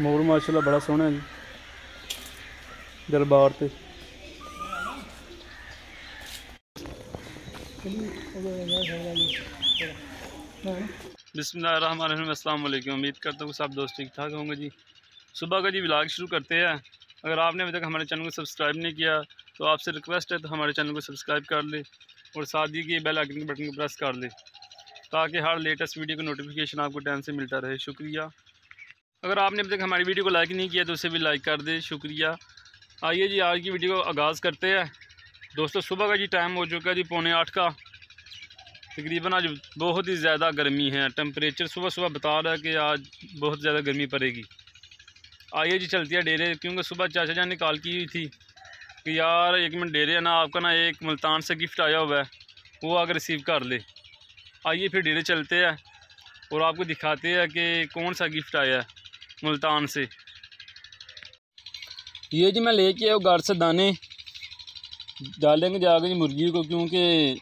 ਮੋਰ ਮਾਸ਼ਾਅੱਲਾ ਬੜਾ ਸੋਹਣਾ ਜੀ ਦਰਬਾਰ ਤੇ बिस्मिल्लाम उम्मीद करता हूँ सब दोस्त ठीक ठाक होंगे जी सुबह का जी व्लॉग शुरू करते हैं अगर आपने अभी तक हमारे चैनल को सब्सक्राइब नहीं किया तो आपसे रिक्वेस्ट है तो हमारे चैनल को सब्सक्राइब कर ले और साथ ही के बेल आइकन के बटन को प्रेस कर ले ताकि हर लेटेस्ट वीडियो का नोटिफिकेशन आपको टाइम से मिलता रहे शुक्रिया अगर आपने अभी तक हमारी वीडियो को लाइक नहीं किया तो उसे भी लाइक कर दे, शुक्रिया। आइए जी, आज की वीडियो को आगाज़ करते हैं। दोस्तों, सुबह का जी टाइम हो चुका है जी, पौने आठ का। तकरीबन आज बहुत ही ज़्यादा गर्मी है। टेम्परेचर सुबह सुबह बता रहा है कि आज बहुत ज़्यादा गर्मी पड़ेगी। आइए जी, चलती है डेरे, क्योंकि सुबह चाचा जान ने कॉल की हुई थी कि यार, एक मिनट डेरे है ना, आपका ना एक मुल्तान से गिफ्ट आया हुआ है, वो आकर रिसीव कर ले। आइए फिर डेरे चलते हैं और आपको दिखाते हैं कि कौन सा गिफ्ट आया है। मुल्तान से। ये जी मैं लेके आया घर से दाने। डालेंगे जाकर जी मुर्गी को, क्योंकि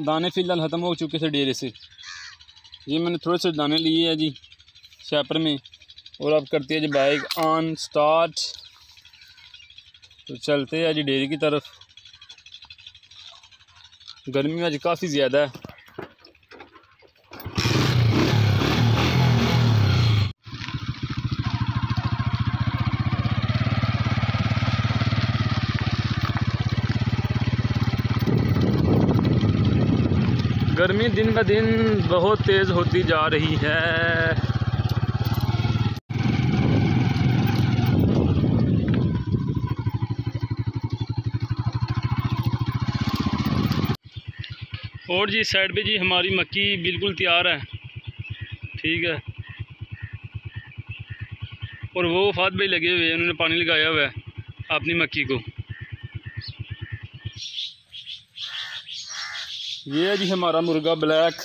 दाने फ़िलहाल ख़त्म हो चुके थे डेरे से। ये मैंने थोड़े से दाने लिए हैं जी, शैपर में। और अब करते हैं जी बाइक ऑन स्टार्ट तो चलते हैं जी डेयरी की तरफ़। गर्मी आज काफ़ी ज़्यादा है। गर्मी दिन ब दिन बहुत तेज़ होती जा रही है। और जी, साइड पे जी हमारी मक्की बिल्कुल तैयार है। ठीक है। और वो फात भाई लगे हुए हैं, उन्होंने पानी लगाया हुआ है अपनी मक्की को। ये है जी हमारा मुर्गा ब्लैक।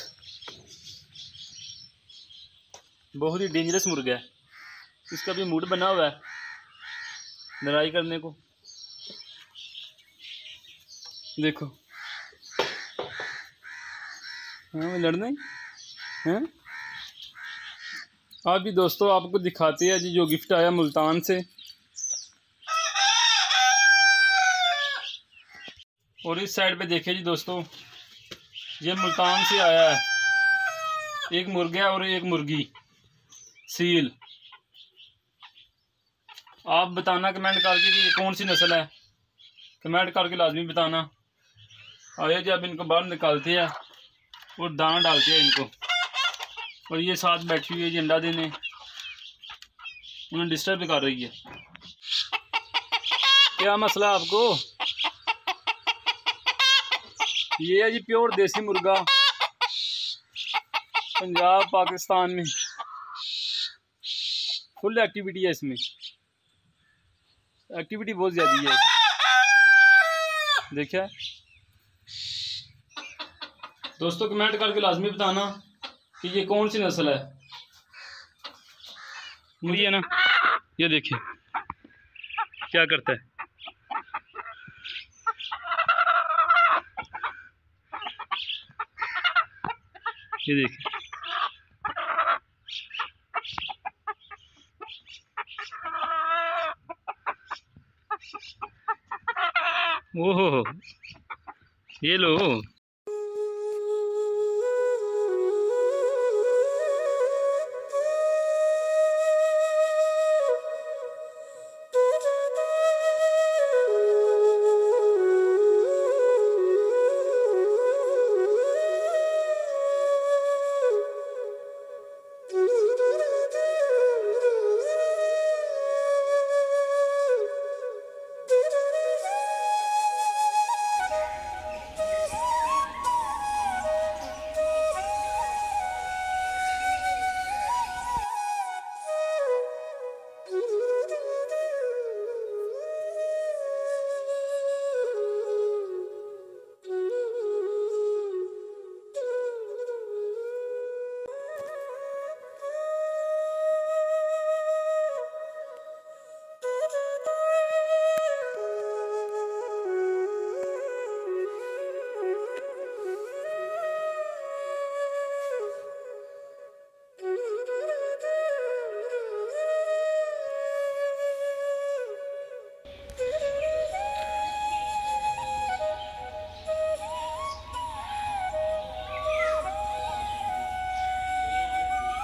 बहुत ही डेंजरस मुर्गा है। इसका भी मूड बना हुआ है, लड़ाई करने को। देखो। हाँ लड़ना ही। हैं? आप भी दोस्तों, आपको दिखाते हैं जी जो गिफ्ट आया मुल्तान से। और इस साइड पे देखिए जी दोस्तों। ये मुल्तान से आया है। एक मुर्गा और एक मुर्गी। सील। आप बताना कमेंट करके कि कौन सी नस्ल है। कमेंट करके लाजमी बताना। आया जी, अब इनको बाहर निकालते हैं और दाना डालते हैं इनको। और ये साथ बैठी हुई है जी, अंडा देने। उन्हें डिस्टर्ब कर रही है। क्या मसला आपको? ये है जी प्योर देसी मुर्गा। पंजाब, पाकिस्तान में। फुल एक्टिविटी है इसमें। एक्टिविटी बहुत ज़्यादा है। देखिए। दोस्तों कमेंट करके लाजमी बताना कि ये कौन सी नस्ल है? मुझे ना, ये देखिए। क्या करता है? ये देखिए ओहो ये लो।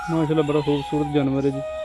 माशाल्लाह बड़ा खूबसूरत जानवर है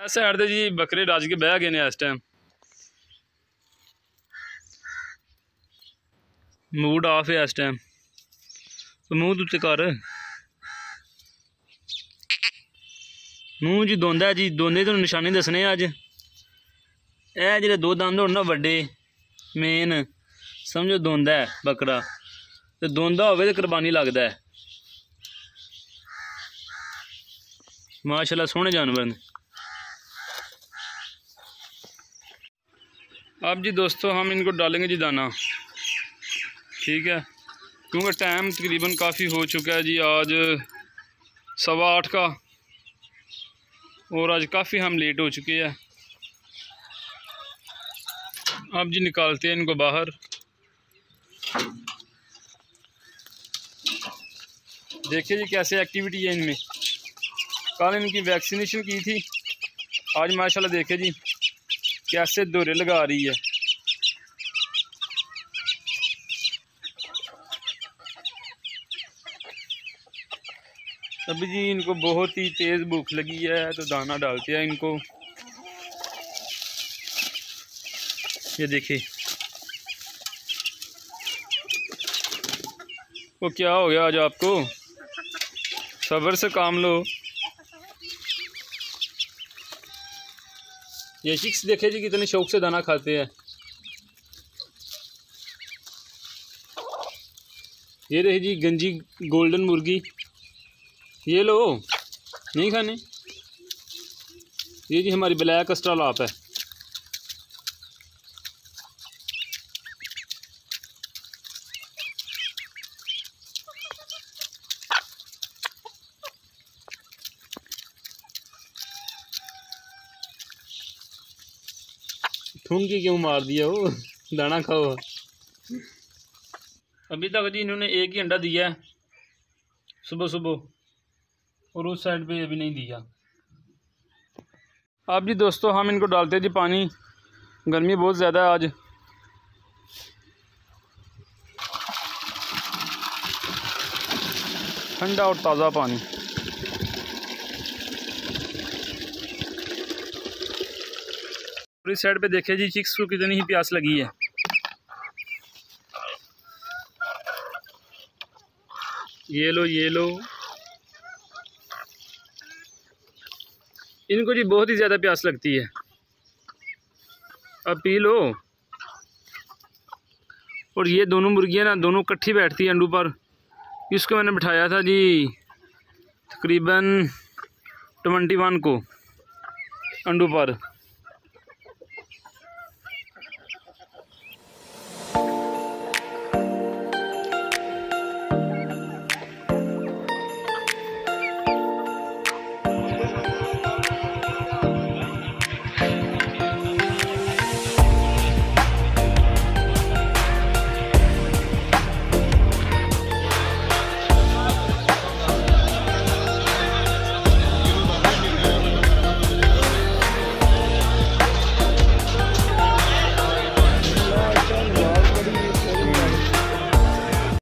जी ਸਾਈਡ ਤੇ ਜੀ ਬੱਕਰੇ ਰੱਜ ਕੇ ਬਹਿ ਗਏ ਨੇ ਇਸ ਟਾਈਮ ਮੂਡ ਆਫ ਹੈ ਇਸ ਟਾਈਮ ਮੂੰਹ ਦੇ ਉੱਤੇ ਕਰ। ਮੂੰਹ ਜੀ ਦੋਂਦਾ ਜੀ ਦੋਨੇ ਤੁਹਾਨੂੰ ਨਿਸ਼ਾਨੇ ਦੱਸਣੇ ਅੱਜ। ਇਹ ਜਿਹੜੇ ਦੋ ਦੰਦ ਹੋਣ ਨਾ ਵੱਡੇ ਮੇਨ ਸਮਝੋ ਦੋਂਦਾ ਹੈ ਬੱਕਰਾ। ਤੇ ਦੋਂਦਾ ਹੋਵੇ ਤੇ ਕੁਰਬਾਨੀ ਲੱਗਦਾ। ਹੈ ਮਾਸ਼ਾਅੱਲਾ ਸੋਹਣੇ ਜਾਨਵਰ ਨੇ। अब जी दोस्तों, हम इनको डालेंगे जी दाना। ठीक है? क्योंकि टाइम तकरीबन काफ़ी हो चुका है जी, आज सवा आठ का, और आज काफ़ी हम लेट हो चुके हैं। अब जी निकालते हैं इनको बाहर। देखिए जी कैसे एक्टिविटी है इनमें। कल इनकी वैक्सीनेशन की थी। आज माशाल्लाह देखे जी। कैसे दौरे लगा रही है। अभी जी इनको बहुत ही तेज़ भूख लगी है तो दाना डालते हैं इनको। ये देखिए। वो क्या हो गया आज आपको? सब्र से काम लो। ये चिक्स देखे जी कितने शौक से दाना खाते हैं। ये रही जी गंजी गोल्डन मुर्गी। ये लो, नहीं खाने? ये जी हमारी ब्लैक आप है। ठूँगी क्यों मार दिया वो दाना खाओ। अभी तक जी इन्होंने एक ही अंडा दिया है। सुबह सुबह। और उस साइड पे अभी नहीं दिया। अब जी दोस्तों, हम इनको डालते हैं जी पानी। गर्मी बहुत ज़्यादा है आज। ठंडा और ताज़ा पानी। इस साइड पे देखे जी चिक्स को कितनी ही प्यास लगी है। ये लो ये लो। इनको जी बहुत ही ज़्यादा प्यास लगती है। अब पी लो। और ये दोनों मुर्गियाँ ना, दोनों इकट्ठी बैठती हैं अंडू पर। इसको मैंने बिठाया था जी, तकरीबन ट्वेंटी वन को अंडू पर।